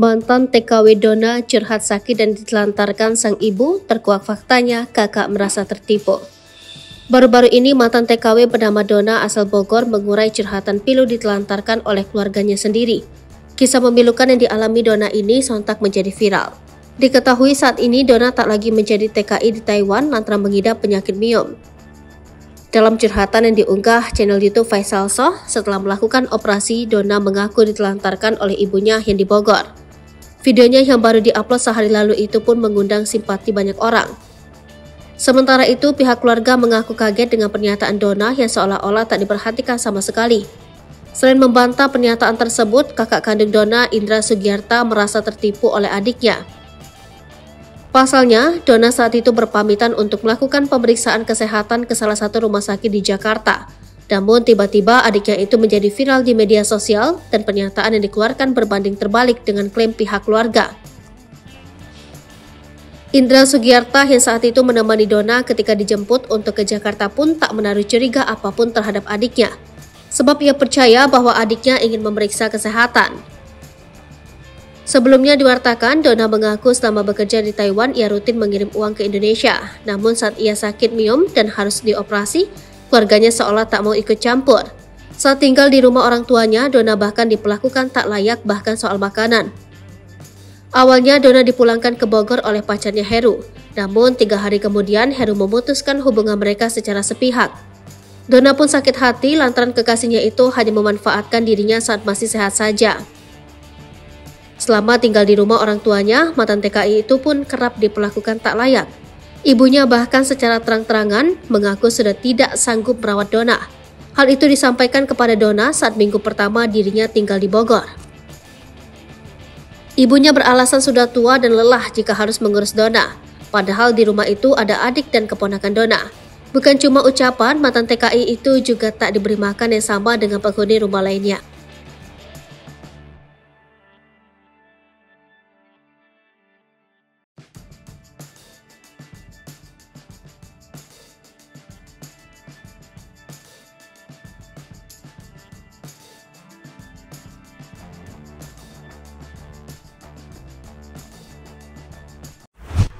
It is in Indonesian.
Mantan TKW Dona curhat sakit dan ditelantarkan sang ibu, terkuak faktanya kakak merasa tertipu. Baru-baru ini mantan TKW bernama Dona asal Bogor mengurai curhatan pilu ditelantarkan oleh keluarganya sendiri. Kisah memilukan yang dialami Dona ini sontak menjadi viral. Diketahui saat ini Dona tak lagi menjadi TKI di Taiwan lantaran mengidap penyakit miom. Dalam curhatan yang diunggah channel YouTube Faisal Soh, setelah melakukan operasi, Dona mengaku ditelantarkan oleh ibunya yang di Bogor. Videonya yang baru diupload sehari lalu itu pun mengundang simpati banyak orang. Sementara itu, pihak keluarga mengaku kaget dengan pernyataan Dona yang seolah-olah tak diperhatikan sama sekali. Selain membantah pernyataan tersebut, kakak kandung Dona, Indra Sugiarta, merasa tertipu oleh adiknya. Pasalnya, Dona saat itu berpamitan untuk melakukan pemeriksaan kesehatan ke salah satu rumah sakit di Jakarta. Namun tiba-tiba adiknya itu menjadi viral di media sosial dan pernyataan yang dikeluarkan berbanding terbalik dengan klaim pihak keluarga. Indra Sugiarta yang saat itu menemani Dona ketika dijemput untuk ke Jakarta pun tak menaruh curiga apa pun terhadap adiknya. Sebab ia percaya bahwa adiknya ingin memeriksa kesehatan. Sebelumnya diwartakan, Dona mengaku selama bekerja di Taiwan ia rutin mengirim uang ke Indonesia. Namun saat ia sakit miom dan harus dioperasi, Keluarganya seolah tak mau ikut campur. Saat tinggal di rumah orang tuanya, Dona bahkan diperlakukan tak layak bahkan soal makanan. Awalnya Dona dipulangkan ke Bogor oleh pacarnya Heru, namun tiga hari kemudian Heru memutuskan hubungan mereka secara sepihak. Dona pun sakit hati lantaran kekasihnya itu hanya memanfaatkan dirinya saat masih sehat saja. Selama tinggal di rumah orang tuanya, mantan TKI itu pun kerap diperlakukan tak layak. Ibunya bahkan secara terang-terangan mengaku sudah tidak sanggup merawat Dona. Hal itu disampaikan kepada Dona saat minggu pertama dirinya tinggal di Bogor. Ibunya beralasan sudah tua dan lelah jika harus mengurus Dona, padahal di rumah itu ada adik dan keponakan Dona. Bukan cuma ucapan, mantan TKI itu juga tak diberi makan yang sama dengan penghuni rumah lainnya.